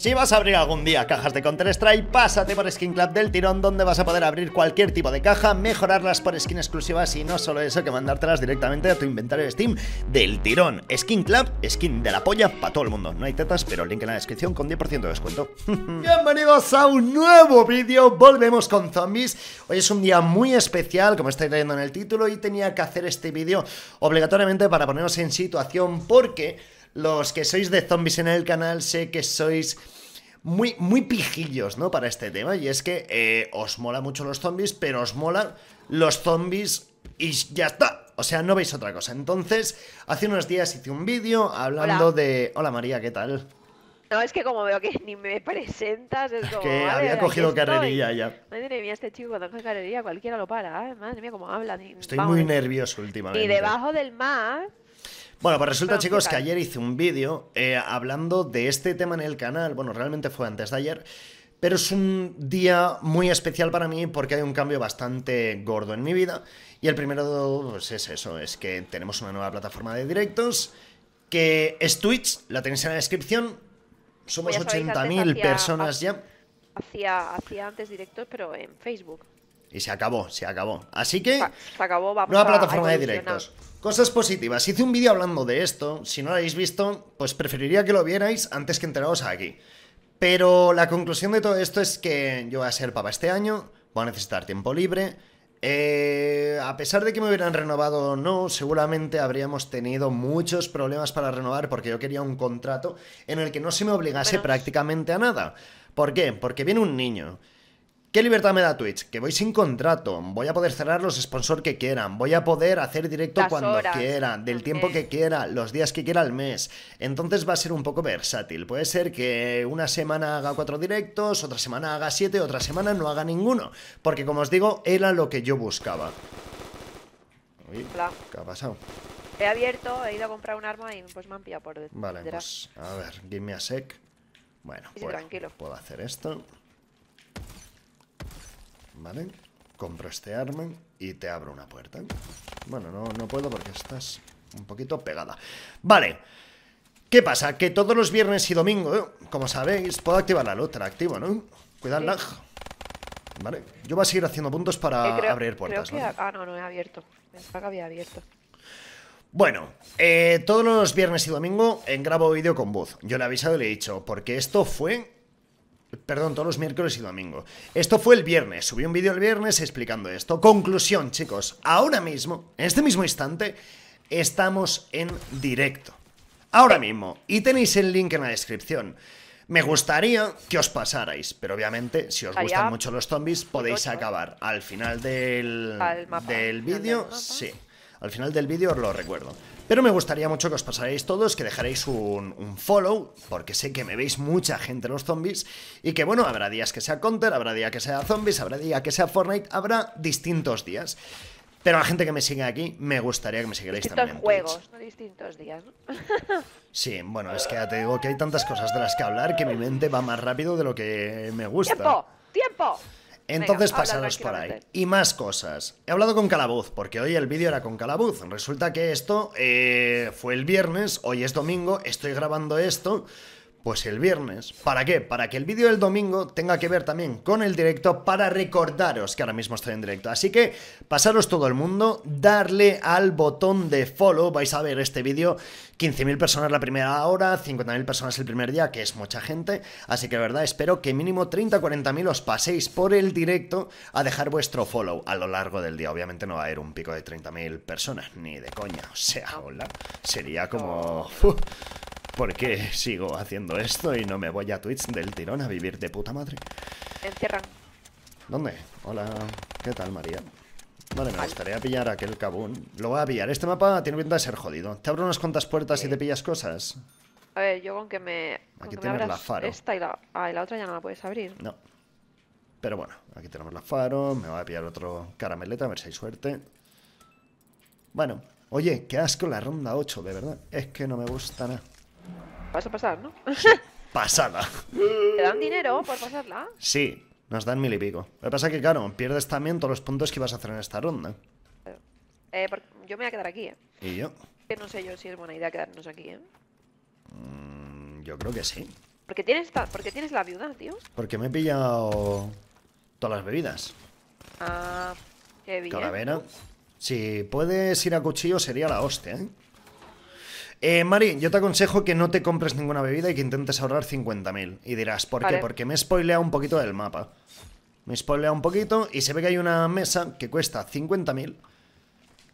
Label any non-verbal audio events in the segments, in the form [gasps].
Si vas a abrir algún día cajas de Counter-Strike, pásate por Skin Club del tirón, donde vas a poder abrir cualquier tipo de caja, mejorarlas por skin exclusivas y no solo eso, que mandártelas directamente a tu inventario de Steam del tirón. Skin Club, skin de la polla para todo el mundo. No hay tetas, pero link en la descripción con 10% de descuento. [laughs] Bienvenidos a un nuevo vídeo, volvemos con zombies. Hoy es un día muy especial, como estáis leyendo en el título, y tenía que hacer este vídeo obligatoriamente para ponernos en situación porque los que sois de zombies en el canal, sé que sois muy, muy pijillos, ¿no? Para este tema. Y es que eh, os mola mucho los zombies, pero os mola los zombies y ya está. O sea, no veis otra cosa. Entonces, hace unos días hice un vídeo hablando de... Hola María, ¿qué tal? No, es que como veo que ni me presentas, es como. que había cogido carrerilla ya. Madre mía, este chico cuando coge carrerilla cualquiera lo para, ¿eh? Madre mía, cómo habla. Estoy muy nervioso últimamente. Y debajo del mar bueno, pues resulta, chicos, que ayer hice un vídeo eh, hablando de este tema en el canal. Bueno, realmente fue antes de ayer. Pero es un día muy especial para mí porque hay un cambio bastante gordo en mi vida. Y el primero pues, es eso, es que tenemos una nueva plataforma de directos, que es Twitch, la tenéis en la descripción. Somos 80.000 personas ya. Hacía, hacía antes directos, pero en Facebook. Y se acabó, se acabó. Así que... Se acabó, vamos Nueva plataforma de directos. Cosas positivas. Hice un vídeo hablando de esto. Si no lo habéis visto, pues preferiría que lo vierais antes que enteraros aquí. Pero la conclusión de todo esto es que yo voy a ser papá este año, voy a necesitar tiempo libre. Eh, a pesar de que me hubieran renovado o no, seguramente habríamos tenido muchos problemas para renovar porque yo quería un contrato en el que no se me obligase prácticamente a nada. ¿Por qué? Porque viene un niño ¿Qué libertad me da Twitch? Que voy sin contrato, voy a poder cerrar los sponsors que quieran, voy a poder hacer directo cuando quiera, del tiempo que quiera, los días que quiera al mes. Entonces va a ser un poco versátil. Puede ser que una semana haga cuatro directos, otra semana haga siete, otra semana no haga ninguno. Porque como os digo, era lo que yo buscaba. Uy, ¿qué ha pasado? He abierto, he ido a comprar un arma y pues me han pillado por detrás. Vale, pues a ver, give me a sec. Bueno, pues, puedo hacer esto. ¿Vale? Compro este arma y te abro una puerta. Bueno, no, no puedo porque estás un poquito pegada. Vale. ¿Qué pasa? Que todos los viernes y domingo, como sabéis, puedo activar la luz, la activo, ¿no? Cuidado lag. Vale. Yo voy a seguir haciendo puntos para abrir puertas, Ah, no, no he abierto. Pensaba que había abierto. Bueno, eh, todos los viernes y domingo en grabo vídeo con voz. Yo le he avisado y le he dicho, porque esto fue Perdón, todos los miércoles y domingo. Esto fue el viernes, subí un vídeo el viernes explicando esto. Conclusión, chicos, ahora mismo, en este mismo instante, estamos en directo. Ahora mismo, y tenéis el link en la descripción. Me gustaría que os pasarais, pero obviamente, si os gustan mucho los zombies, podéis acabar al final del, del vídeo. Sí, al final del vídeo os lo recuerdo. Pero me gustaría mucho que os pasarais todos, que dejaréis un, follow, porque sé que me veis mucha gente los zombies, y que bueno, habrá días que sea Counter, habrá días que sea zombies, habrá días que sea Fortnite, habrá distintos días. Pero a la gente que me sigue aquí, me gustaría que me siguierais también. Distintos juegos, no distintos días, ¿no? sí, bueno, es que ya te digo que hay tantas cosas de las que hablar que mi mente va más rápido de lo que me gusta. ¡Tiempo! ¡Tiempo! Entonces pasaros por ahí. Y más cosas. He hablado con Calabuz, porque hoy el vídeo era con Calabuz. Resulta que esto eh, fue el viernes, hoy es domingo, estoy grabando esto. Pues el viernes. ¿Para qué? Para que el vídeo del domingo tenga que ver también con el directo para recordaros que ahora mismo estoy en directo. Así que pasaros todo el mundo, darle al botón de follow. Vais a ver este vídeo 15.000 personas la primera hora, 50.000 personas el primer día, que es mucha gente. Así que de verdad espero que mínimo 30-40.000 os paséis por el directo a dejar vuestro follow a lo largo del día. Obviamente no va a haber un pico de 30.000 personas, ni de coña. O sea, hola. Sería como... ¿Por qué sigo haciendo esto y no me voy a Twitch del tirón a vivir de puta madre? Encierran. ¿Dónde? Hola, ¿qué tal, María? Vale, me gustaría pillar aquel cabún. Lo voy a pillar. Este mapa tiene pinta de ser jodido. Te abro unas cuantas puertas y te pillas cosas. A ver, yo con que me. aquí tenemos la faro. Esta y la. Ah, y la otra ya no la puedes abrir. No. Pero bueno, aquí tenemos la faro. Me voy a pillar otro carameleta, a ver si hay suerte. Bueno, oye, qué asco la ronda 8, de verdad. Es que no me gusta nada. Vas a pasar, ¿no? [laughs] Pasada. ¿Te dan dinero por pasarla? Sí, nos dan mil y pico. Lo que pasa es que, claro, pierdes también todos los puntos que vas a hacer en esta ronda. Eh, yo me voy a quedar aquí, ¿eh? ¿Y yo? Que no sé yo si es buena idea quedarnos aquí, ¿eh? Mm, yo creo que sí. ¿Por qué tienes, ta- por qué tienes la viuda, tío? Porque me he pillado todas las bebidas. Ah, qué bien. Calavera. Si puedes ir a cuchillo sería la hostia, ¿eh? Eh, Mari, yo te aconsejo que no te compres ninguna bebida y que intentes ahorrar 50.000. Y dirás, ¿por qué? Porque me he spoileado un poquito del mapa. Me he spoileado un poquito y se ve que hay una mesa que cuesta 50.000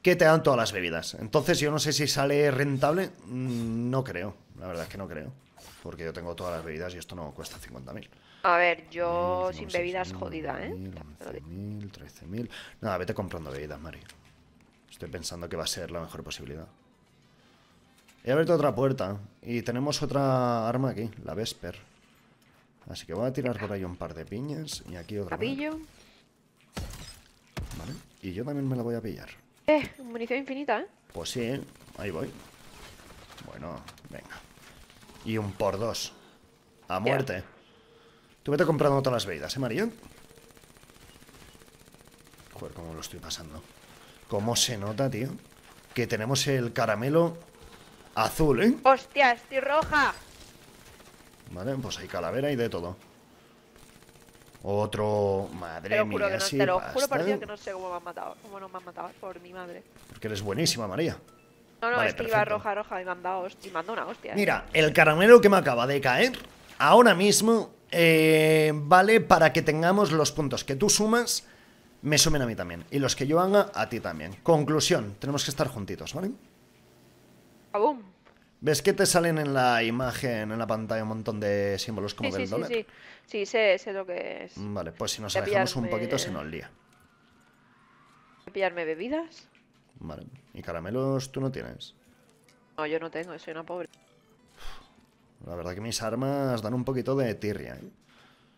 que te dan todas las bebidas. Entonces yo no sé si sale rentable. Mm, No creo. La verdad es que no creo. Porque yo tengo todas las bebidas y esto no cuesta 50.000. A ver, yo 10, sin 6.000, bebidas jodida, ¿eh? 9.000, Te lo digo. 11.000, 13.000. Nada, vete comprando bebidas, Mari. Estoy pensando que va a ser la mejor posibilidad. He abierto otra puerta y tenemos otra arma aquí, la Vesper. Así que voy a tirar por ahí un par de piñas y aquí otra. Capillo. ¿vale? Y yo también me la voy a pillar. Eh, munición infinita, ¿eh? Pues sí, ¿eh? ahí voy. Bueno, venga. Y un por dos. A muerte. Tú vete comprando todas las bebidas, ¿eh, María? Joder, cómo lo estoy pasando. ¿Cómo se nota, tío? Que tenemos el caramelo azul, ¿eh? ¡Hostia, estoy roja! Vale, pues hay calavera y de todo. Otro... Te Madre lo juro, mía, que no, sí te lo juro por. Dios que no sé cómo me han matado. Cómo no me han matado, por mi madre. Porque eres buenísima, María. No, no, Vale, es que iba roja, roja y me han dado, host- y me han dado una hostia. ¿eh? Mira, el caramelo que me acaba de caer, ahora mismo, eh, vale para que tengamos los puntos que tú sumas, me sumen a mí también. Y los que yo haga, a ti también. Conclusión, tenemos que estar juntitos, ¿vale? ¿Ves que te salen en la imagen, en la pantalla, un montón de símbolos como Sí, del sí, sí, dólar? sí. Sí, sé, sé lo que es. Vale, pues si nos a alejamos un poquito se nos lía. ¿Pillarme bebidas? Vale. ¿Y caramelos tú no tienes? No, yo no tengo, soy una pobre. La verdad que mis armas dan un poquito de tirria, ¿eh?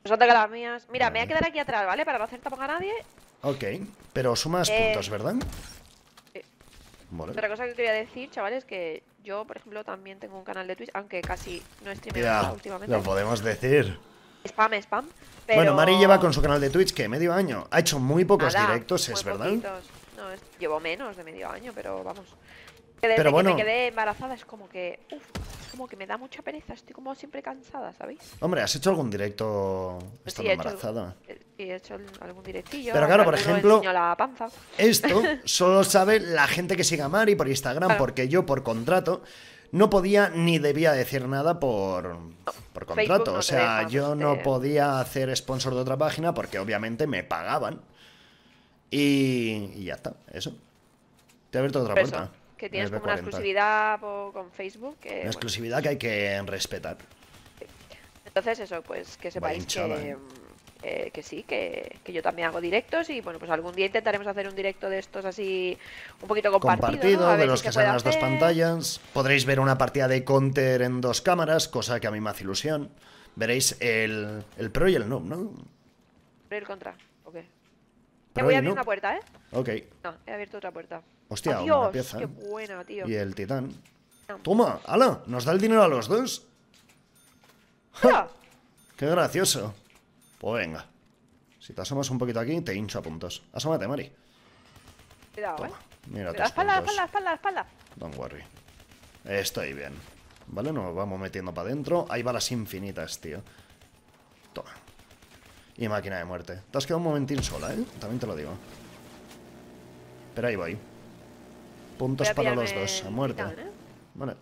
Resulta que las mías. Mira, me voy a quedar aquí atrás, ¿vale? Para no hacer tampoco a nadie. Ok, pero sumas Eh, puntos, ¿verdad? Vale. Otra cosa que quería decir, chavales, que yo, por ejemplo, también tengo un canal de Twitch, aunque casi no streameo nada últimamente. lo podemos decir. Spam, spam. Pero... Bueno, Mari lleva con su canal de Twitch que medio año. Ha hecho muy pocos Nada, directos, muy es verdad. poquitos. No, es- llevo menos de medio año, pero vamos. Que desde Pero que bueno. me quedé embarazada es como que. Uf, como que me da mucha pereza. Estoy como siempre cansada, ¿sabéis? Hombre, ¿has hecho algún directo estando sí, he hecho- embarazada? Eh, Sí, he hecho el- algún directillo. Pero claro, por ejemplo- enseño la panza. Esto [laughs] solo sabe la gente que siga a Mari por Instagram, Claro. porque yo por contrato no podía ni debía decir nada por, por contrato. no o sea, deja, yo no te- podía hacer sponsor de otra página porque obviamente me pagaban. Y, y ya está, eso. Te he abierto otra eso, puerta. Que tienes como una B40. exclusividad con Facebook. Que, Una bueno, exclusividad que hay que respetar. entonces, eso, pues que sepáis hinchada, que. ¿eh? que sí, que, que yo también hago directos y bueno, pues algún día intentaremos hacer un directo de estos así un poquito compartido, compartido, ¿no? A de ver los si que salen las dos pantallas. Podréis ver una partida de Counter en dos cámaras, cosa que a mí me hace ilusión. Veréis el, el pro y el noob, ¿no? Pero el contra, ok. Te Pro voy y a abrir noob. una puerta, ¿eh? Ok. No, he abierto otra puerta. Hostia, una pieza. qué buena, tío. Y el titán. Toma, ala, nos da el dinero a los dos. ¡Mira! Qué gracioso. Pues venga. Si te asomas un poquito aquí, te hincho a puntos. Asómate, Mari. Cuidado, ¿eh? Mira tus espalda, espalda, espalda, espalda. Don't worry. Estoy bien. Vale, nos vamos metiendo para adentro. Hay balas infinitas, tío. Toma. Y máquina de muerte. Te has quedado un momentín sola, ¿eh? También te lo digo. Pero ahí voy. Puntos para los dos, a muerte. titán, ¿eh? Vale.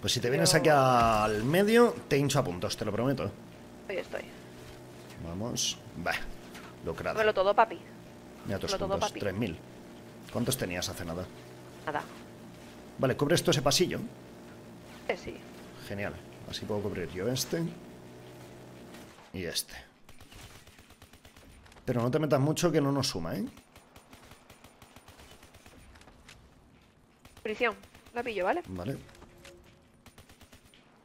Pues si te vienes aquí al medio, te hincho a puntos, te lo prometo. Ahí estoy. Vamos. Bah, lucrado. Dámelo todo, papi. Mira tus todo, puntos, papi. 3000. ¿Cuántos tenías hace nada? Nada. Vale, cubres todo ese pasillo. Eh, sí. Genial. Así puedo cubrir yo este. Y este. Pero no te metas mucho que no nos suma, ¿eh? Munición. La pillo, ¿vale? Vale.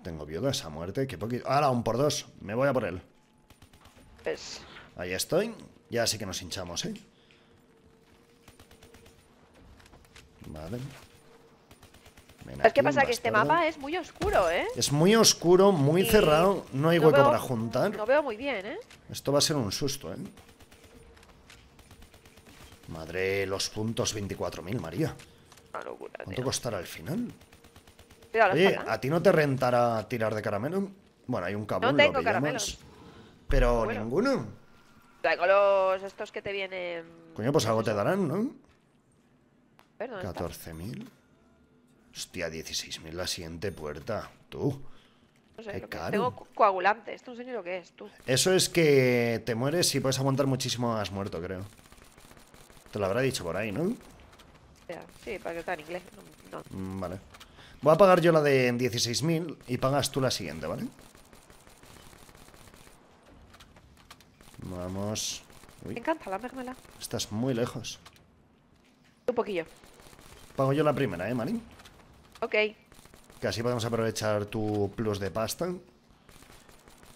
Tengo viudas a muerte. Qué poquito. ¡Hala! Un por dos. Me voy a por él. Pues. Ahí estoy. Ya sí que nos hinchamos, ¿eh? Vale. ¿Sabes qué pasa? Que este mapa es muy oscuro, ¿eh? Es muy oscuro, muy Y cerrado. No hay no hueco veo- para juntar. No veo muy bien, ¿eh? Esto va a ser un susto, ¿eh? Madre, los puntos 24.000, María. Una locura, ¿Cuánto tío. costará al final? Cuidado Oye, espalda. ¿a ti no te rentará tirar de caramelo? Bueno, hay un cabrón, No lo tengo pillamos. caramelos. Pero Bueno. ninguno. Traigo los estos que te vienen. Coño, pues algo te darán, ¿no? A ver, ¿dónde está? 14.000. Hostia, 16.000 la siguiente puerta. Tú. No sé, qué lo que- caro. Tengo co- coagulante. Esto no sé ni lo que es, tú. Eso es que te mueres y puedes aguantar muchísimo más muerto, creo. Te lo habrá dicho por ahí, ¿no? Sí, para que está en inglés. No, no. Mm, Vale. Voy a pagar yo la de 16.000 y pagas tú la siguiente, ¿vale? Vamos. Me encanta la mermelada. estás muy lejos. Un poquillo. Pago yo la primera, ¿eh, Mari? Ok. Que así podemos aprovechar tu plus de pasta.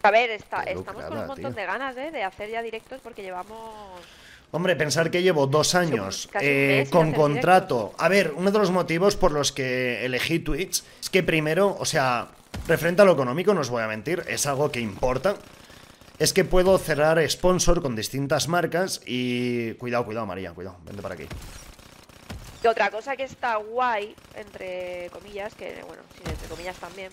A ver, está, estamos con un montón tío. de ganas ¿eh? de hacer ya directos porque llevamos. Hombre, pensar que llevo dos años eh, con contrato. A ver, uno de los motivos por los que elegí Twitch es que primero, o sea, referente a lo económico, no os voy a mentir, es algo que importa. Es que puedo cerrar sponsor con distintas marcas y... Cuidado, cuidado, María, cuidado, vente para aquí. Y otra cosa que está guay, entre comillas, que bueno, sí, entre comillas también,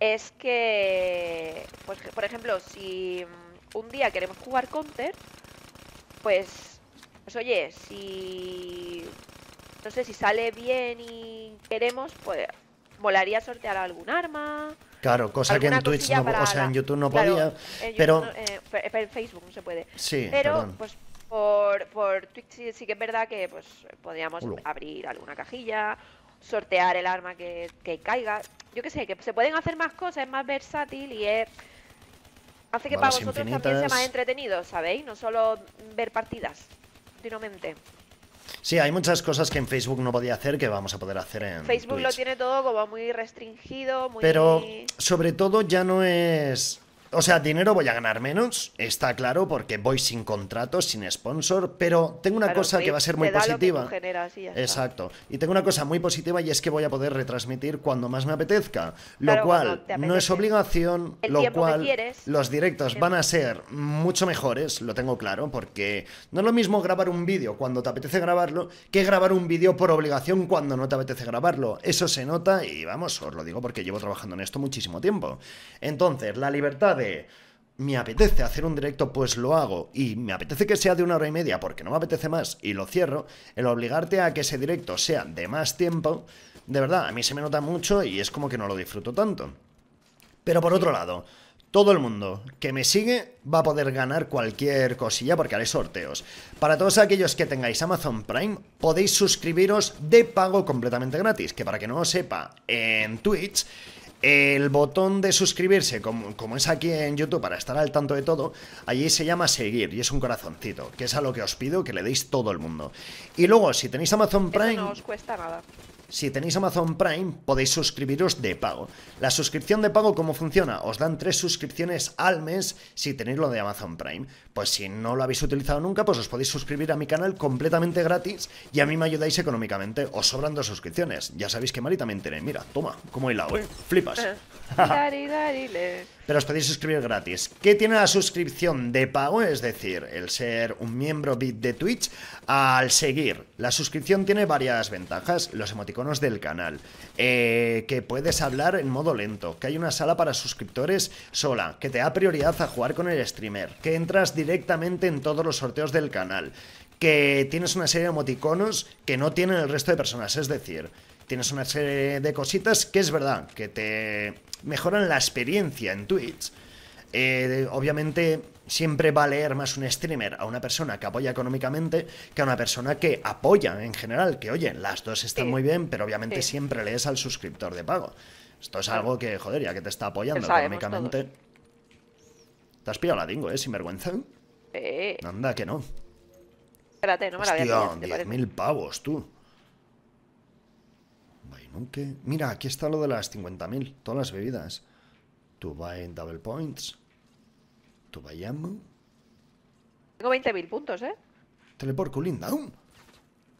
es que, pues, por ejemplo, si un día queremos jugar Counter, pues, pues oye, si, no sé, si sale bien y queremos, pues, molaría sortear algún arma. Claro, cosa que en Twitch no, o sea, en YouTube no Claro, podía, en YouTube pero no- eh, en Facebook no se puede. sí, Pero, perdón. pues, por, por Twitch sí, sí que es verdad que pues podríamos abrir alguna cajilla, sortear el arma que, que caiga. Yo qué sé, que se pueden hacer más cosas, es más versátil y es... Hace que Balas para vosotros también sea más entretenido, ¿sabéis? No solo ver partidas continuamente. Sí, hay muchas cosas que en Facebook no podía hacer que vamos a poder hacer en Facebook lo Twitch. tiene todo como muy restringido, muy... Pero sobre todo ya no es... O sea, dinero voy a ganar menos, está claro, porque voy sin contrato, sin sponsor, pero tengo una Claro, cosa que va a ser muy positiva. generas y. Exacto. Y tengo una cosa muy positiva y es que voy a poder retransmitir cuando más me apetezca. Lo Claro, cual no es obligación, El lo cual quieres. los directos van a ser mucho mejores, lo tengo claro, porque no es lo mismo grabar un vídeo cuando te apetece grabarlo que grabar un vídeo por obligación cuando no te apetece grabarlo. Eso se nota y vamos, os lo digo porque llevo trabajando en esto muchísimo tiempo. Entonces, la libertad me apetece hacer un directo, pues lo hago. Y me apetece que sea de una hora y media porque no me apetece más y lo cierro. El obligarte a que ese directo sea de más tiempo, de verdad, a mí se me nota mucho y es como que no lo disfruto tanto. Pero por otro lado, todo el mundo que me sigue va a poder ganar cualquier cosilla porque haré sorteos. Para todos aquellos que tengáis Amazon Prime, podéis suscribiros de pago completamente gratis. Que para que no lo sepa, en Twitch, el botón de suscribirse, como, como es aquí en YouTube para estar al tanto de todo, allí se llama seguir y es un corazoncito, que es a lo que os pido que le deis todo el mundo. Y luego, si tenéis Amazon Eso Prime... no os cuesta nada. Si tenéis Amazon Prime, podéis suscribiros de pago. La suscripción de pago, ¿cómo funciona? Os dan tres suscripciones al mes si tenéis lo de Amazon Prime. Pues si no lo habéis utilizado nunca, pues os podéis suscribir a mi canal completamente gratis y a mí me ayudáis económicamente. Os sobran dos suscripciones. Ya sabéis que Mari también tiene. Mira, toma, como hilado, ¿eh? Flipas. [laughs] Pero os podéis suscribir gratis. ¿Qué tiene la suscripción de pago? Es decir, el ser un miembro VIP de Twitch al seguir. La suscripción tiene varias ventajas. Los emoticonos del canal. eh, que puedes hablar en modo lento. Que hay una sala para suscriptores sola. Que te da prioridad a jugar con el streamer. Que entras directamente en todos los sorteos del canal. Que tienes una serie de emoticonos que no tienen el resto de personas. Es decir, tienes una serie de cositas que es verdad que te mejoran la experiencia en Twitch. Eh, obviamente siempre va a leer más un streamer a una persona que apoya económicamente que a una persona que apoya en general, que oye, las dos están Sí. muy bien, pero obviamente Sí. siempre lees al suscriptor de pago. Esto es algo que, joder, ya que te está apoyando económicamente. Te has pillado la dingo, ¿eh? Sinvergüenza. Eh, Anda, que no. espérate, no me la voy a pillar, Hostia, si te parece. 10.000 pavos, tú. Bainuque. Mira, aquí está lo de las 50.000, todas las bebidas. To buy double points. To buy ammo. Tengo 20.000 puntos, ¿eh? Teleport cooling down.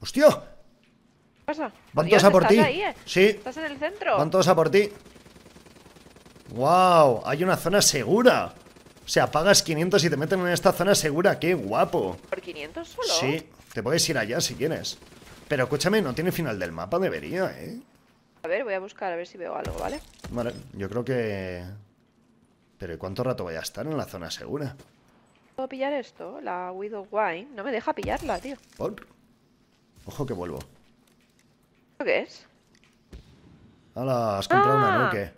¡Hostia! ¿Qué pasa? Van Dios, todos a por ¿estás ti. eh? Sí, ¿Estás en el centro? van todos a por ti. ¡Wow! Hay una zona segura. O sea, pagas 500 y te meten en esta zona segura. ¡Qué guapo! ¿Por 500 solo? Sí, te puedes ir allá si quieres. Pero escúchame, no tiene final del mapa, debería, ¿eh? A ver, voy a buscar a ver si veo algo, ¿vale? Vale, yo creo que... Pero ¿y cuánto rato voy a estar en la zona segura? ¿Puedo pillar esto? La Widow Wine. No me deja pillarla, tío. ¿Por? Ojo que vuelvo. ¿Esto qué es? Ahora, ¿has comprado una Ah. nuque?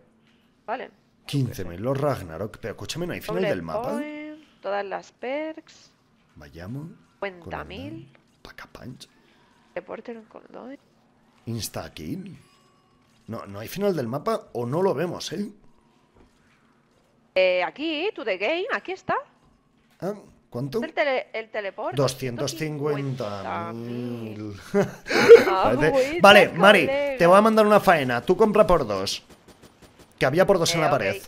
Vale. 15.000 los Ragnarok. Pero escúchame, ¿no hay final del mapa? point, todas las perks. Vayamos. 50.000. Paca Punch. Reporter en Condoy. Insta kill. No, no hay final del mapa o no lo vemos, ¿eh? Eh, aquí, to the game, aquí está. Ah, ¿Cuánto? El, tele, el teleport. 250.000. [laughs] Ah, Vale, Mari, te voy a mandar una faena. Tú compra por dos. Que había por dos en Eh, la ok. pared.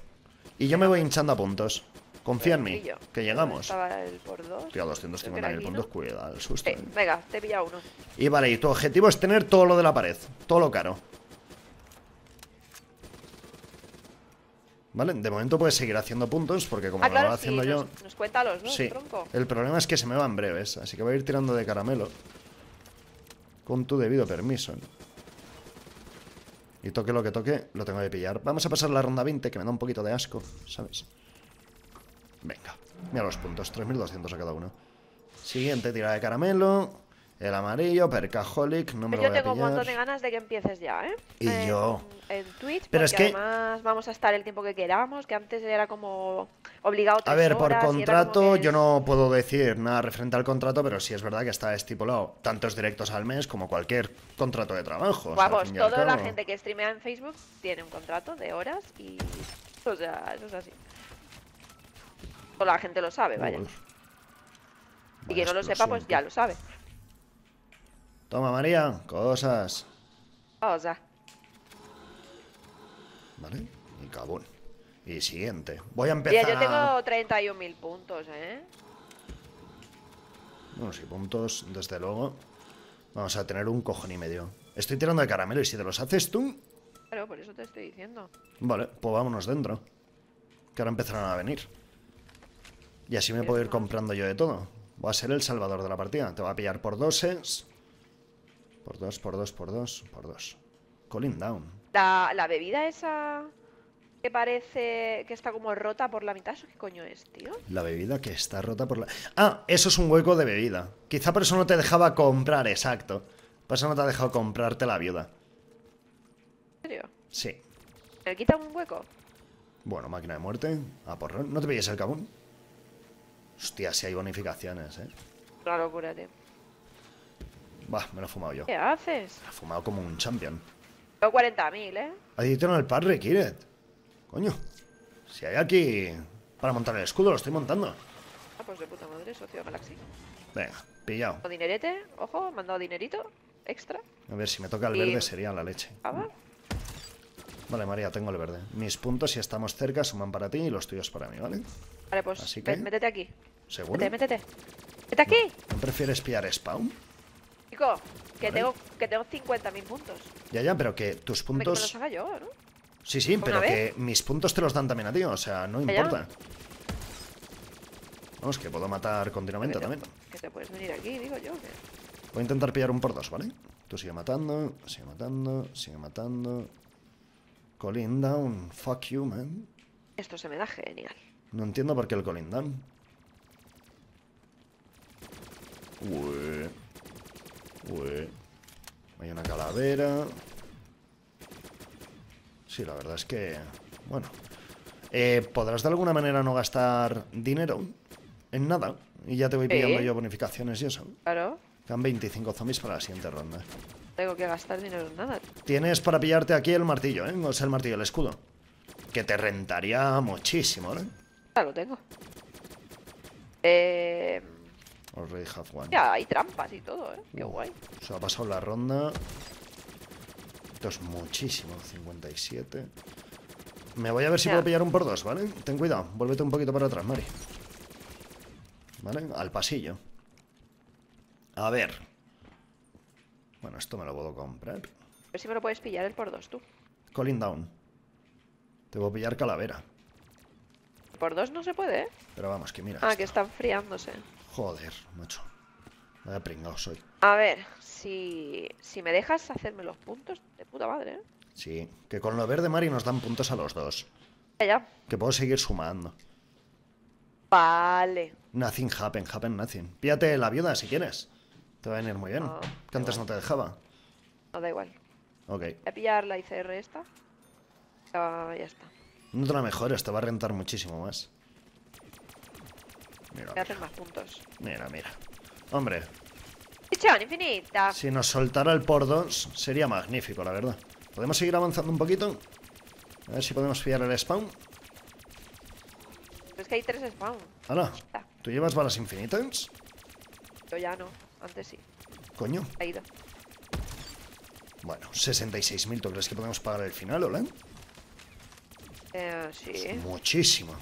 Y yo me voy hinchando a puntos. Confía en mí, que llegamos. Estaba el por dos. Tío, Creo que era 250.000 aquí, puntos, ¿no? cuidado, el susto. ¿eh? venga, te he pillado uno. Y vale, y tu objetivo es tener todo lo de la pared. Todo lo caro. Vale, de momento puedes seguir haciendo puntos porque como Ah, lo va claro, sí, haciendo yo... nos, nos cuenta a los dos, Sí, tronco. el problema es que se me van breves, así que voy a ir tirando de caramelo. Con tu debido permiso. Y toque lo que toque, lo tengo que pillar. Vamos a pasar la ronda 20, que me da un poquito de asco, ¿sabes? Venga, mira los puntos, 3.200 a cada uno. Siguiente, tira de caramelo. El amarillo, Percaholic, no me Pues lo yo voy a tengo un montón de ganas de que empieces ya, ¿eh? Y En- yo. En Twitch, Pero es que- además vamos a estar el tiempo que queramos, que antes era como obligado A ver, por horas contrato yo es- no puedo decir nada referente al contrato, pero sí es verdad que está estipulado tantos directos al mes como cualquier contrato de trabajo. o sea, Vamos, toda la gente que streamea en Facebook tiene un contrato de horas y... O sea, eso es así. Toda la gente lo sabe, vaya. Y quien no lo sepa, pues ya lo sabe. Toma, María, cosas. O sea, ¿Vale? Y cabón. Y siguiente. Voy a Mira, empezar yo a... tengo 31.000 puntos, ¿eh? Bueno, sí, puntos, desde luego. Vamos a tener un cojón y medio. Estoy tirando de caramelo y si te los haces tú... Claro, por eso te estoy diciendo. Vale, pues vámonos dentro. Que ahora empezarán a venir. Y así me puedo ir comprando yo de todo. Voy a ser el salvador de la partida. Te voy a pillar por doses. Por dos, por dos, por dos, por dos. Calling down. La, la bebida esa que parece que está como rota por la mitad, ¿eso qué coño es, tío? La bebida que está rota por la... Ah, eso es un hueco de bebida. Quizá por eso no te dejaba comprar, exacto. Por eso no te ha dejado comprarte la viuda. ¿En serio? Sí. ¿Me quita un hueco? Bueno, máquina de muerte. A porrón. ¿No te pilles el cabún? Hostia, si hay bonificaciones, eh. Una locura, tío. Bah, me lo he fumado yo. ¿Qué haces? Me lo he fumado como un champion. Tengo 40.000, ¿eh? Adicional padre, Kiret. Coño. Si hay aquí para montar el escudo, lo estoy montando. Ah, pues de puta madre, socio Galaxy. Venga, pillado. O dinerete, ojo, me han dado dinerito extra. A ver, si me toca el Y- verde sería la leche. Ah, va. Vale, María, tengo el verde. Mis puntos, si estamos cerca, suman para ti y los tuyos para mí, ¿vale? Vale, pues Así que- métete aquí. ¿Seguro? Métete, métete. ¡Vete aquí! ¿No prefieres pillar spawn? Chico, que Vale. tengo, que tengo 50.000 puntos. Ya, ya, pero que tus Hombre, que me los puntos... haga yo, ¿no? Sí, sí, ¿Una pero vez? que mis puntos te los dan también a ti, o sea, no importa. Vamos, que puedo matar continuamente Que te- también. Que te puedes venir aquí, digo yo. que- Voy a intentar pillar un por dos, ¿vale? Tú sigue matando, sigue matando, sigue matando. Calling down, fuck you, man. Esto se me da genial. No entiendo por qué el calling down. Ué. Ué. Hay una calavera. Sí, la verdad es que... Bueno. Eh, ¿Podrás de alguna manera no gastar dinero en nada? Y ya te voy pillando yo bonificaciones y eso. Claro, Quedan 25 zombies para la siguiente ronda. tengo que gastar dinero en nada. Tienes para pillarte aquí el martillo, ¿eh? O sea, el martillo, el escudo. Que te rentaría muchísimo, ¿eh? Ya lo tengo. Eh... Already have one. Ya, hay trampas y todo, ¿eh? Qué guay. Se ha pasado la ronda. Esto es muchísimo, 57. Me voy a ver si Ya. puedo pillar un por dos, ¿vale? Ten cuidado, vuélvete un poquito para atrás, Mari. ¿Vale? Al pasillo. A ver. Bueno, esto me lo puedo comprar. A ver si me lo puedes pillar el por dos, tú. Calling down. Te voy a pillar calavera. Por dos no se puede, ¿eh? Pero vamos, que mira. Ah, esto. que está enfriándose. Joder, macho. Vaya pringado soy. A ver, si, si me dejas hacerme los puntos, de puta madre, ¿eh? Sí, que con lo verde Mari nos dan puntos a los dos. Ya, ya. Que puedo seguir sumando. Vale. Nothing happen, happen nothing. Píate la viuda si quieres. Te va a venir muy bien. Ah, que antes no te dejaba. No da igual. Ok. Voy a pillar la ICR esta. Ah, ya está. No te la mejores, te va a rentar muchísimo más. Mira, más puntos. mira, mira. Hombre, ¡Pichón, infinita! si nos soltara el por dos sería magnífico, la verdad. ¿Podemos seguir avanzando un poquito? A ver si podemos pillar el spawn. Es que hay tres spawn. ¡Hala! ¿Tú llevas balas infinitas? Yo ya no. Antes sí. Coño. Ha ido. Bueno, 66.000, ¿tú crees que podemos pagar el final, hola? Eh, sí. Muchísimo.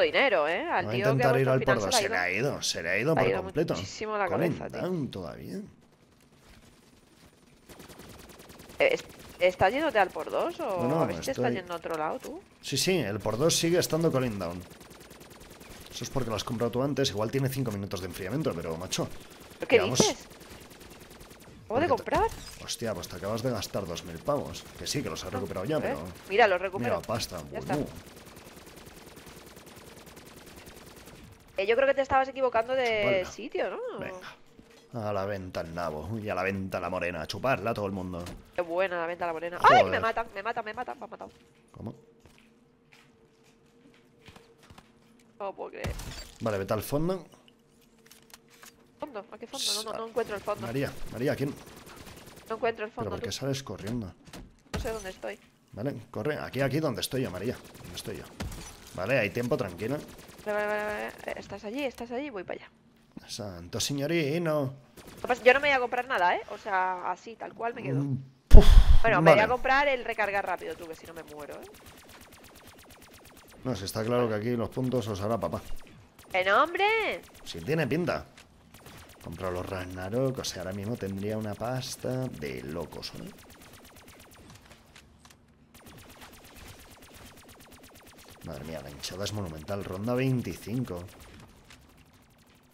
Dinero, ¿eh? Al Voy a tío que ha intentar ir al al por final dos. se Se le ha ido. se le ha ido por ido completo. muchísimo la cabeza, tío. down todavía. Eh, es- ¿Estás yéndote al por dos o No, no, estoy- estás yendo a otro lado tú? Sí, sí, el por dos sigue estando Colin down. Eso es porque lo has comprado tú antes. Igual tiene 5 minutos de enfriamiento, pero macho. ¿Pero ¿Qué dices? ¿Acabo de Porque te- comprar? Hostia, pues te acabas de gastar 2.000 pavos. Que sí, que los has recuperado ya, pero. Mira, lo Mira, recupero. pasta. Ya está. Yo creo que te estabas equivocando de sitio, ¿no? Venga. A la venta el nabo. Y a la venta la morena. A chuparla a todo el mundo. Qué buena la venta la morena. ¡Ay! Me matan, me matan, me matan, me han matado. ¿Cómo? No puedo creer. Vale, vete al fondo. ¿Fondo? ¿A qué fondo? No, no, no encuentro el fondo. María, María, ¿quién? No encuentro el ¿Pero fondo. por qué sales corriendo? No sé dónde estoy. Vale, corre. Aquí, aquí, donde estoy yo, María. Donde estoy yo. Vale, hay tiempo, tranquila. Vale, vale, vale, ¿Estás allí? ¿Estás allí? Voy para allá. Santo señorino. Yo no me voy a comprar nada, ¿eh? O sea, así, tal cual me quedo. Mm, puf, Bueno, me voy a comprar el recargar rápido, tú, que si no me muero, ¿eh? No, si está claro que aquí los puntos os hará papá. ¡Que no, hombre! Si tiene pinta. Comprar los Ragnarok, o sea, ahora mismo tendría una pasta de locos, ¿eh? Madre mía, la hinchada es monumental. Ronda 25.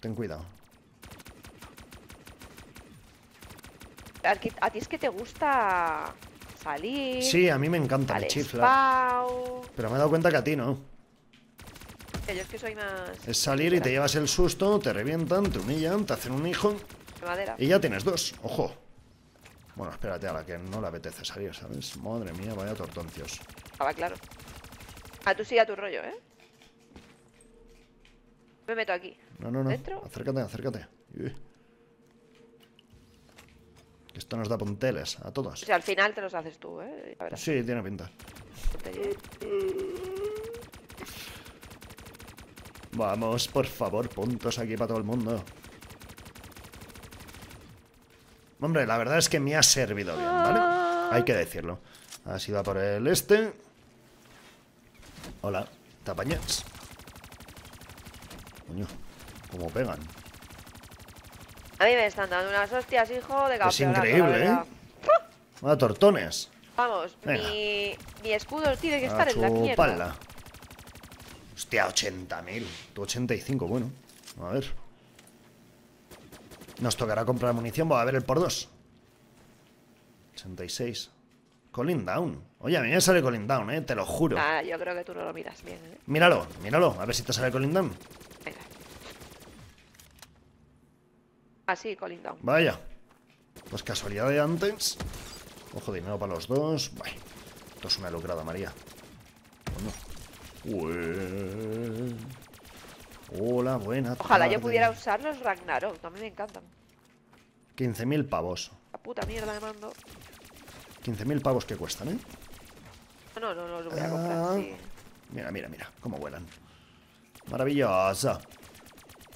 Ten cuidado. A ti, es que te gusta salir. Sí, a mí me encanta, me chifla. Pero me he dado cuenta que a ti no. Que yo es que soy más. Es salir y te llevas el susto, te revientan, te humillan, te hacen un hijo de madera. y ya tienes dos. Ojo. Bueno, espérate a la que no le apetece salir, ¿sabes? Madre mía, vaya tortoncios. Estaba claro. Ah, tú sigue a tu rollo, ¿eh? Me meto aquí. No, no, no. ¿Dentro? Acércate, acércate. Uy. Esto nos da punteles a O todos. sea, al final te los haces tú, ¿eh? Sí, tiene pinta. Vamos, por favor, puntos aquí para todo el mundo. Hombre, la verdad es que me ha servido bien, ¿vale? Hay que decirlo. Ha sido a por el este. Hola, ¿te apañas? Coño, cómo pegan. A mí me están dando unas hostias, hijo de Es campeonato, la increíble, ¿eh? Ah, tortones. Vamos, mi, mi escudo tiene que A estar en la mierda. Hostia, 80.000. Tú 85, bueno. A ver. Nos tocará comprar munición. Voy a ver el por dos. 86. Colin Down. Oye, a mí me sale Colin Down, eh. Te lo juro. Ah, yo creo que tú no lo miras bien, ¿eh? Míralo, míralo. A ver si te sale Colin Down. Venga. Ah, sí, Colin Down. Vaya. Pues casualidad de antes. Ojo, dinero para los dos. Bueno, esto es una lucrada, María. Bueno. Ue- Hola, buena. Ojalá yo pudiera usar los Ragnarok, también me encantan. 15.000 pavos. La puta mierda de mando. 15.000 pavos que cuestan, ¿eh? No, no, no los voy a Ah. comprar, sí. Mira, mira, mira, cómo vuelan. Maravillosa.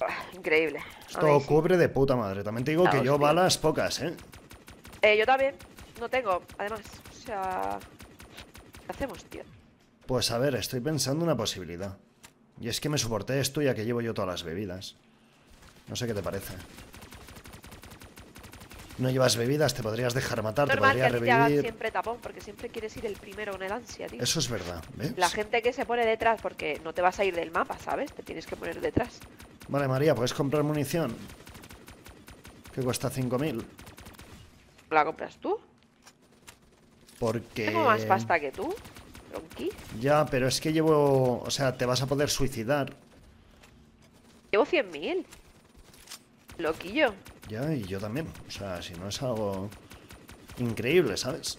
Ah, increíble. Esto cubre de puta madre. También te digo Ah, que yo balas pocas, ¿eh? Eh, yo también. No tengo, además. O sea... ¿Qué hacemos, tío? Pues a ver, estoy pensando una posibilidad. Y es que me soporté esto ya que llevo yo todas las bebidas. No sé qué te parece. No llevas bebidas, te podrías dejar matar, te Normal que podrías a ti te hagan revivir. siempre tapón, porque siempre quieres ir el primero con el ansia, tío. Eso es verdad, ¿ves? La gente que se pone detrás, porque no te vas a ir del mapa, ¿sabes? Te tienes que poner detrás. Vale, María, ¿puedes comprar munición? Que cuesta 5.000. ¿La compras tú? Porque... Tengo más pasta que tú, Ronqui. Ya, pero es que llevo... O sea, te vas a poder suicidar. Llevo 100.000. Loquillo. Ya, y yo también. O sea, si no es algo increíble, ¿sabes?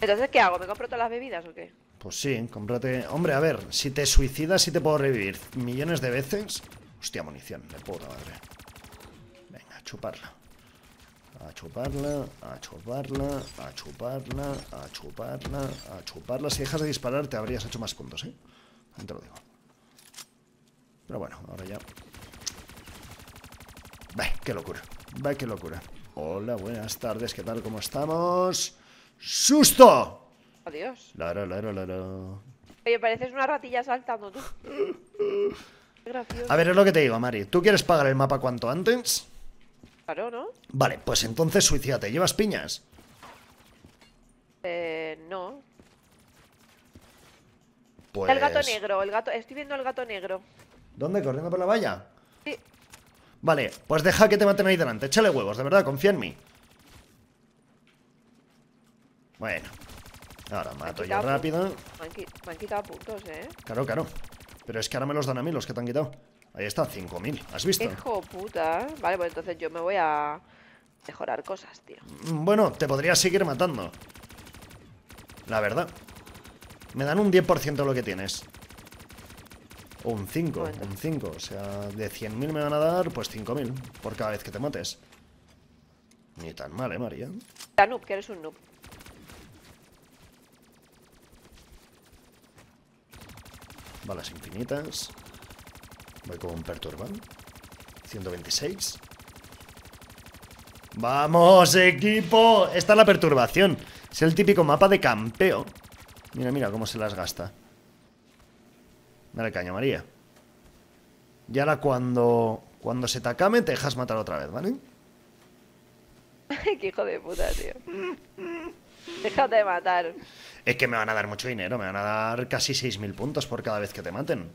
Entonces, ¿qué hago? ¿Me compro todas las bebidas o qué? Pues sí, cómprate... Hombre, a ver, si te suicidas sí te puedo revivir millones de veces... Hostia, munición, de puta madre. Venga, a chuparla. A chuparla, a chuparla, a chuparla, a chuparla, a chuparla. Si dejas de disparar te habrías hecho más puntos, ¿eh? Te lo digo. Pero bueno, ahora ya... Ve, qué locura. Ve, qué locura. Hola, buenas tardes, ¿qué tal? ¿Cómo estamos? ¡Susto! Adiós. Lara, lara, lara. Oye, pareces una ratilla saltando tú. [laughs] Qué gracioso. A ver, es lo que te digo, Mari. ¿Tú quieres pagar el mapa cuanto antes? Claro, ¿no? Vale, pues entonces suicídate. ¿Llevas piñas? Eh, no. Pues... El gato negro, el gato. Estoy viendo el gato negro. ¿Dónde? ¿Corriendo por la valla? Sí. Vale, pues deja que te maten ahí delante. Échale huevos, de verdad, confía en mí. Bueno. Ahora mato yo rápido. Me han, qui- me han quitado puntos, ¿eh? Claro, claro. Pero es que ahora me los dan a mí los que te han quitado. Ahí está, 5.000. ¿Has visto? Hijo puta. Vale, pues entonces yo me voy a mejorar cosas, tío. Mm, Bueno, te podría seguir matando. La verdad. Me dan un 10% de lo que tienes. Un 5, Bueno. un 5. O sea, de 100.000 me van a dar, pues 5.000 por cada vez que te mates. Ni tan mal, ¿eh, María? La noob, que eres un noob. Balas infinitas. Voy con un perturbán. 126. ¡Vamos, equipo! Esta es la perturbación. Es el típico mapa de campeo. Mira, mira cómo se las gasta. Dale caña, María. Y ahora cuando, cuando se te acabe te dejas matar otra vez, ¿vale? [laughs] Qué hijo de puta, tío. Déjate de matar. Es que me van a dar mucho dinero. Me van a dar casi 6.000 puntos por cada vez que te maten.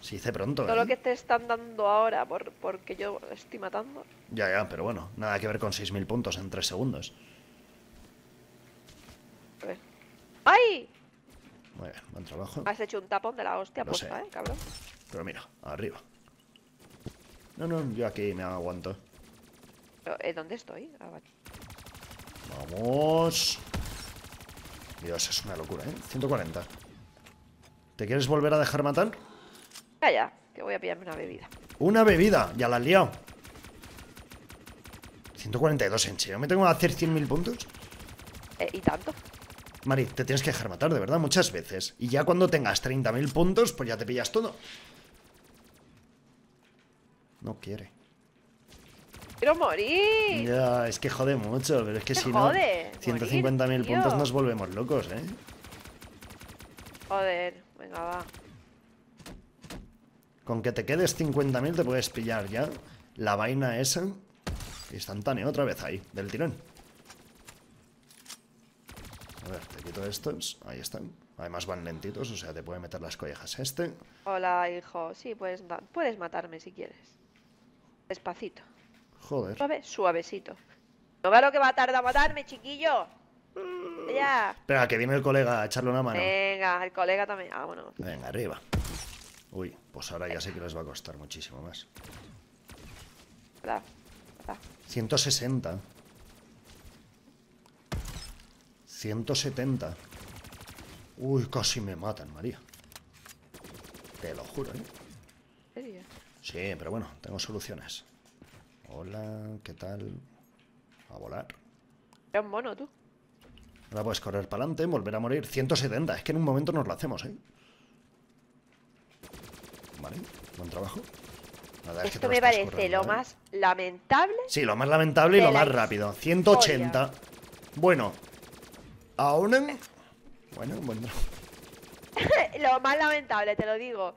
Se dice pronto, Todo ¿eh? lo que te están dando ahora por, porque yo estoy matando. Ya, ya, pero bueno, nada que ver con 6.000 puntos en 3 segundos. A ver. ¡Ay! Muy bien, buen trabajo. Has hecho un tapón de la hostia, sé. ¿eh, cabrón? Pero mira, arriba. No, no, yo aquí me aguanto. Pero, ¿eh, ¿Dónde estoy? Ah, vale. Vamos. Dios, es una locura, ¿eh? 140. ¿Te quieres volver a dejar matar? Calla, que voy a pillarme una bebida. Una bebida, ya la has liado. 142, ¿en serio? ¿Me tengo que hacer 100.000 puntos? Eh, ¿Y tanto? Mari, te tienes que dejar matar, de verdad, muchas veces. Y ya cuando tengas 30.000 puntos, pues ya te pillas todo. No quiere. ¡Quiero morir! Ya, es que jode mucho, pero es que si no, jode, 150.000 morir, puntos tío. nos volvemos locos, ¿eh? Joder, venga, va. Con que te quedes 50.000 te puedes pillar ya la vaina esa instantánea otra vez ahí, del tirón. Quito estos, ahí están. Además van lentitos, o sea, te puede meter las collejas este. Hola, hijo. Sí, puedes, puedes matarme si quieres. Despacito. Joder. Suave, suavecito. No veo lo que va a tardar a matarme, chiquillo. Ya. Espera, que viene el colega a echarle una mano. Venga, el colega también. Ah, bueno. Venga, arriba. Uy, pues ahora ya sé que les va a costar muchísimo más. Hola. Hola. 160. 170. Uy, casi me matan, María. Te lo juro, ¿eh? ¿En serio? Sí, pero bueno, tengo soluciones. Hola, ¿qué tal? A volar. Eres un mono, tú. Ahora puedes correr para adelante, volver a morir. 170, es que en un momento nos lo hacemos, ¿eh? Vale, buen trabajo. Nada, es que Esto me parece lo ¿eh? más lamentable. Sí, lo más lamentable y lo más rápido. 180. Bueno. Aún en... Bueno, bueno. [laughs] lo más lamentable, te lo digo.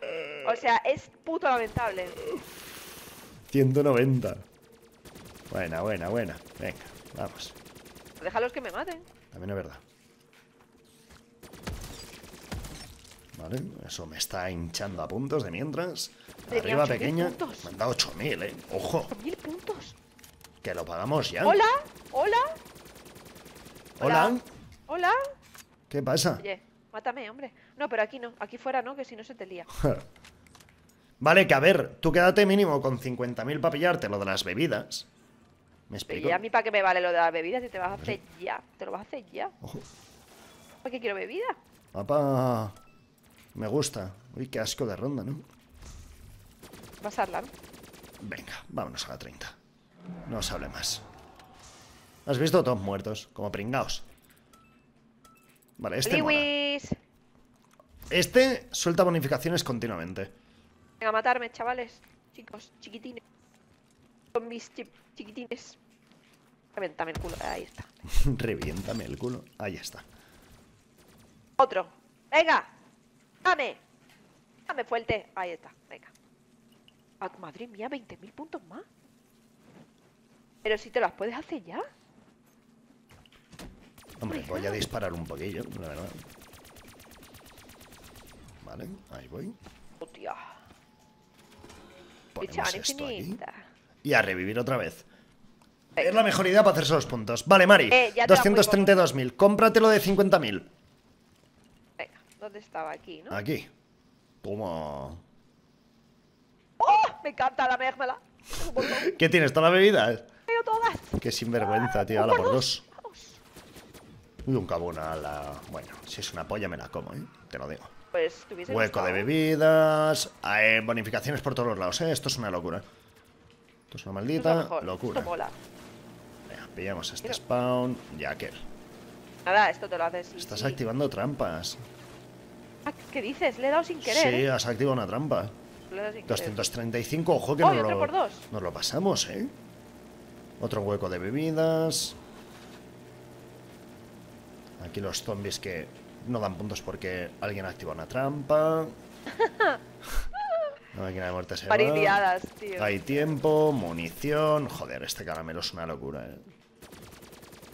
O sea, es puto lamentable. 190. Buena, buena, buena. Venga, vamos. Déjalos que me maten. También es verdad. Vale, eso me está hinchando a puntos de mientras. Tenía Arriba 8.000 pequeña. puntos. Me han dado 8000, eh. Ojo, Mil puntos. que lo pagamos ya. Hola, hola. Hola. Hola. Hola. ¿Qué pasa? Oye, mátame, hombre. No, pero aquí no. Aquí fuera no, que si no se te lía. vale, que a ver, tú quédate mínimo con 50.000 para pillarte lo de las bebidas. ¿Me explico? ¿Y a mí para qué me vale lo de las bebidas si te vas a hacer ya? ¿Te lo vas a hacer ya? Ojo. ¿Para qué quiero bebida? Papá, me gusta. Uy, qué asco de ronda, ¿no? Pasarla, ¿no? Venga, vámonos a la 30. No os hable más. ¿Has visto? Todos muertos, como pringaos. Vale, este mola. Liwis. Este suelta bonificaciones continuamente. Venga, a matarme, chavales. Chicos, chiquitines. Con mis chi- chiquitines. Revéntame el culo. Ahí está. [laughs] Reviéntame el culo. Ahí está. Otro. Venga. Dame. Dame fuerte. Ahí está. Venga. Ah, madre mía, 20.000 puntos más. Pero si te las puedes hacer ya. Hombre, voy a disparar un poquillo, la verdad. Vale, ahí voy. Hostia. Ponemos esto aquí. Y a revivir otra vez. Es la mejor idea para hacerse los puntos. Vale, Mari. Eh, ya te la 232.000. Cómpratelo de 50.000. Venga, ¿dónde estaba? Aquí, ¿no? Aquí. Toma. ¡Oh! Me encanta la [laughs] montón. ¿Qué tienes? ¿Todas las bebidas? Tengo todas. Qué sinvergüenza, tío. Un Ala, por por dos. Uy, un cabona a la... Bueno, si es una polla me la como, ¿eh? Te lo digo. Pues Hueco de bebidas... eh, bonificaciones por todos los lados, ¿eh? Esto es una locura. Esto es una Esto es lo maldita locura. Esto mola. Venga, pillamos este Mira. spawn. Jacker. Nada, esto te lo haces. Estás sí. activando trampas. Ah, ¿Qué dices? Le he dado sin querer. Sí, ¿eh? has activado una trampa. Le he dado sin querer. 235, ojo que Oh, nos, y lo, por dos. nos lo pasamos, ¿eh? Otro hueco de bebidas. Aquí los zombies que no dan puntos porque alguien activa una trampa. [laughs] La máquina de muerte se va. Variadas, tío. Hay tiempo, munición. Joder, este caramelo es una locura, ¿eh?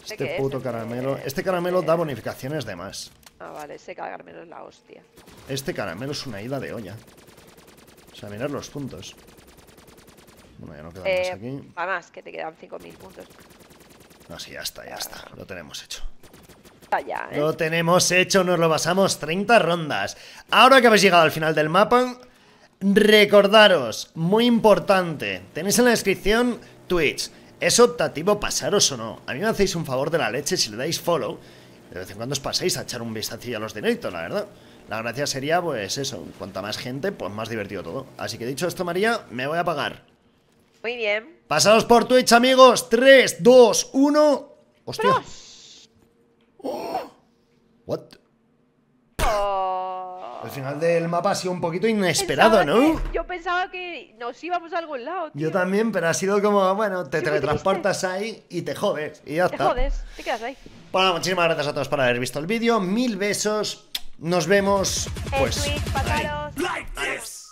¿Este Este es? puto Este- caramelo. Este caramelo da bonificaciones de más. Ah, vale, ese cagármelo es la hostia. Este caramelo es una ida de olla. O sea, mirar los puntos. Bueno, ya no queda Eh, más aquí. además, que te quedan 5.000 puntos. No, sí, ya está, ya está. Lo tenemos hecho. Está ya, ¿eh? Lo tenemos hecho, nos lo pasamos 30 rondas. Ahora que habéis llegado al final del mapa, recordaros, muy importante, tenéis en la descripción Twitch. ¿Es optativo pasaros o no? A mí me hacéis un favor de la leche si le dais follow. De vez en cuando os paséis a echar un vistacillo a los directos, la verdad. La gracia sería, pues eso, cuanta más gente, pues más divertido todo. Así que dicho esto, María, me voy a apagar. Muy bien. Pasados por Twitch, amigos. 3, 2, 1. ¡Hostia! ¡Pros! [gasps] ¿What? Oh. El final del mapa ha sido un poquito inesperado, Pensaba ¿no? que- yo pensaba que nos íbamos a algún lado, tío. Yo también, pero ha sido como, bueno, te teletransportas ahí y te jodes. Y ya Te está. jodes, te quedas ahí. Bueno, muchísimas gracias a todos por haber visto el vídeo. Mil besos. Nos vemos, En pues. Twitch, pataros. Adiós.